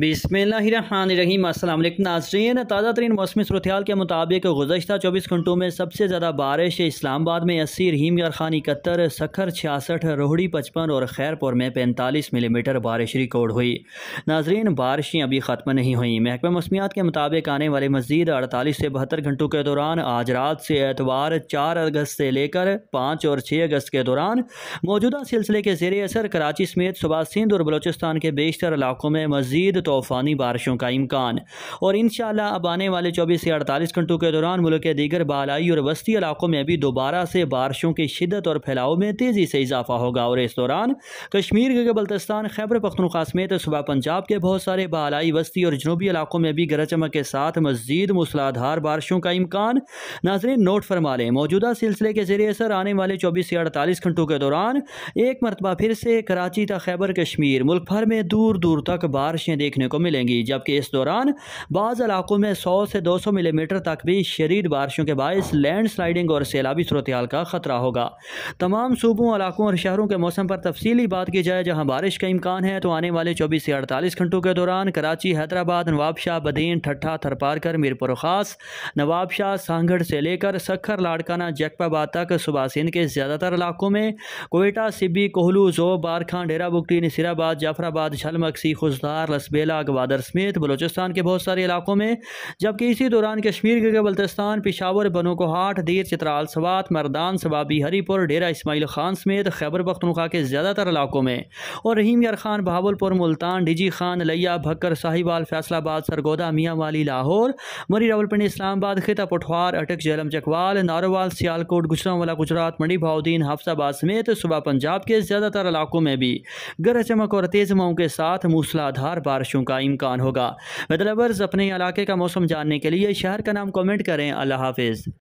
بسم اللہ الرحمن الرحیم، السلام علیکم. ناظرین، تازہ ترین موسمی صورتحال کے مطابق گزشتہ چوبیس گھنٹوں میں سب سے زیادہ بارش اسلام آباد میں اسی رحیم یارخان اکہتر سکھر، چھیاسٹھ، روہڑی، پچپن اور خیرپور میں پینتالیس ملی میٹر بارش ریکارڈ ہوئی۔ ناظرین، بارشیں ابھی ختم نہیں ہوئیں۔ محکمہ موسمیات کے مطابق آنے والے مزید اڑتالیس سے بہتر گھنٹوں کے دوران، آج رات سے اتوار چار اگست سے لے کر پانچ اور چھ اگست کے دوران موجودہ سلسلے کے زیر اثر، کراچی سمیت صبح سندھ اور بلوچستان کے بیشتر علاقوں میں مزید طوفانی بارشوں کا امکان۔ اور انشاءاللہ اب آنے والے چوبیس سے اڑتالیس گھنٹوں کے دوران ملک کے دیگر بالائی اور وسطی علاقوں میں بھی دوبارہ سے بارشوں کی شدت اور پھیلاؤ میں تیزی سے اضافہ ہوگا۔ اور اس دوران کشمیر کے بلتستان خیبر پختونخوا سمیت صبح پنجاب کے بہت سارے بالائی، وسطی اور جنوبی علاقوں میں بھی گرج چمک کے ساتھ مزید مسلادھار بارشوں کا امکان۔ ناظرین، نوٹ فرما لیں، موجودہ سلسلے کے ذریعے اثر آنے والے چوبیس سے اڑتالیس گھنٹوں کے دوران ایک مرتبہ پھر سے کراچی تا خیبر کشمیر، ملک بھر میں دور دور تک بارشیں دیکھنے دیکھنے کو ملیں گی۔ جبکہ اس دوران بعض علاقوں میں سو سے دو سو ملی میٹر تک بھی شدید بارشوں کے باعث لینڈ سلائیڈنگ اور سیلابی صورتحال کا خطرہ ہوگا۔ تمام صوبوں، علاقوں اور شہروں کے موسم پر تفصیلی بات کی جائے، جہاں بارش کا امکان ہے، تو آنے والے چوبیس سے اڑتالیس گھنٹوں کے دوران کراچی، حیدرآباد، نواب شاہ، بدین، ٹھٹھا تھرپارکر میرپور خاص، نواب شاہ سانگڑ سے لے کر سکھر، لاڑکانہ جیکپا باد تک صبح سندھ کے زیادہ تر علاقوں میں کوئٹہ، سبی، کوہلو، زو، بارکھان، ڈیرہ بکٹی نصیر آباد، جعفر آباد جھلمکسی خوزدار لسبیلا گوادر سمیت بلوچستان کے بہت سارے علاقوں میں، جبکہ اسی دوران کشمیر کے بلتستان، پشاور، بنو کو ہاٹ، دیر، چترال، سوات، مردان، سبابی، ہری پور، ڈیرہ اسماعیل خان سمیت خیبر پختونخوا کے زیادہ تر علاقوں میں۔ اور رحیم یار خان، بہاول پور، ملتان ڈیجی خان، لیا، بھکر، ساہیوال، فیصل آباد، سرگودا، میاں والی، لاہور، مری راولپنڈی اسلام آباد، خطہ پٹھوار، اٹک، جیلم، چکوال، ناروال، سیالکوٹ گجران والا گجرات، منڈی بھاؤدین حفظ آباد سمیت صبح پنجاب کے زیادہ تر علاقوں میں بھی۔ گرج چمک اور تیز ماؤں کے ساتھ موسلادھار بارشوں کا امکان ہوگا۔ ویدر اپنے علاقے کا موسم جاننے کے لیے شہر کا نام کومنٹ کریں۔ اللہ حافظ۔